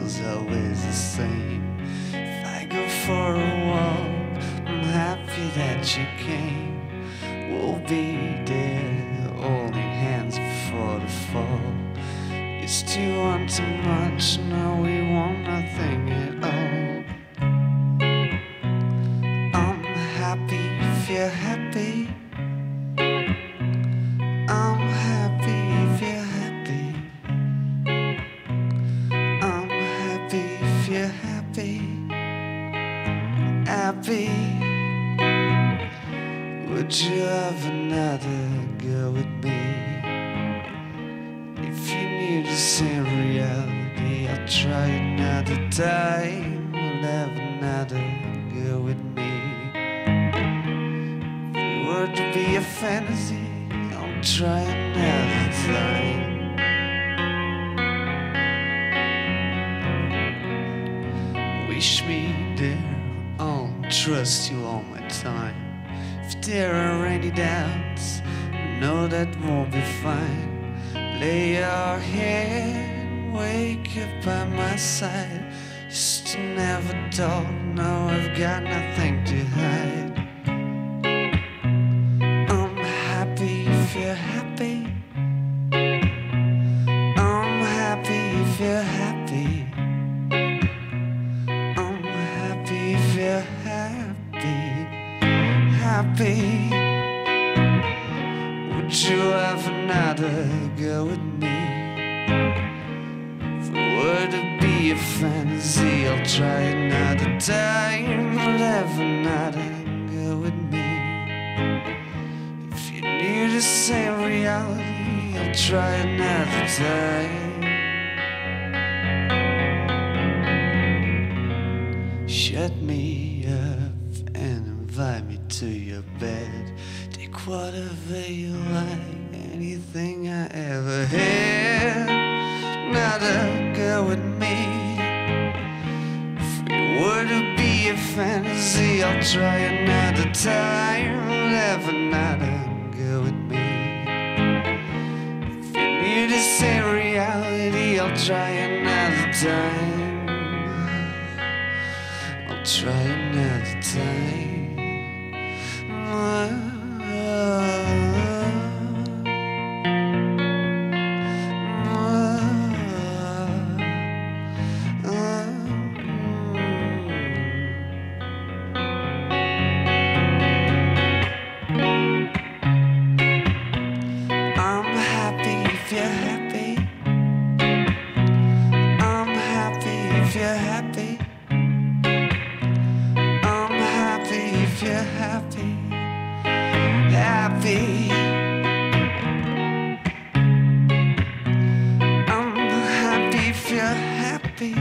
everything's always the same. If I go for a walk, I'm happy that you came. We'll be there, holding hands before the fall. Used to want too much, now we want nothing at all. I'm happy if you're happy. Would you have another go with me? If you knew the same reality, I'll try another time. We'll have another go with me. If it were to be a fantasy, I'll try another time. Wish me there, I'll trust you all my time. If there are any doubts, know that won't be fine. Lay your head, wake up by my side. Used to never talk, now I've got nothing to hide. Happy. Would you have another go with me? If it were to be a fantasy, I'll try another time. I'll have another go with me. If you knew the same reality, I'll try another time. Shut me up and invite me to your bed. Take whatever you like, anything I ever had. Another girl with me. If it were to be a fantasy, I'll try another time. Have another girl with me. If you knew the same reality, I'll try another time. I'll try another time. Happy. I'm happy if you're happy. Happy. I'm happy if you're happy.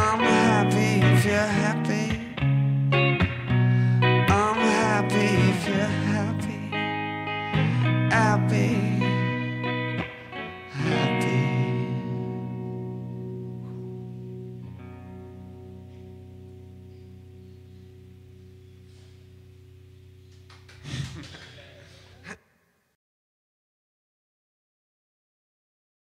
I'm happy if you're happy.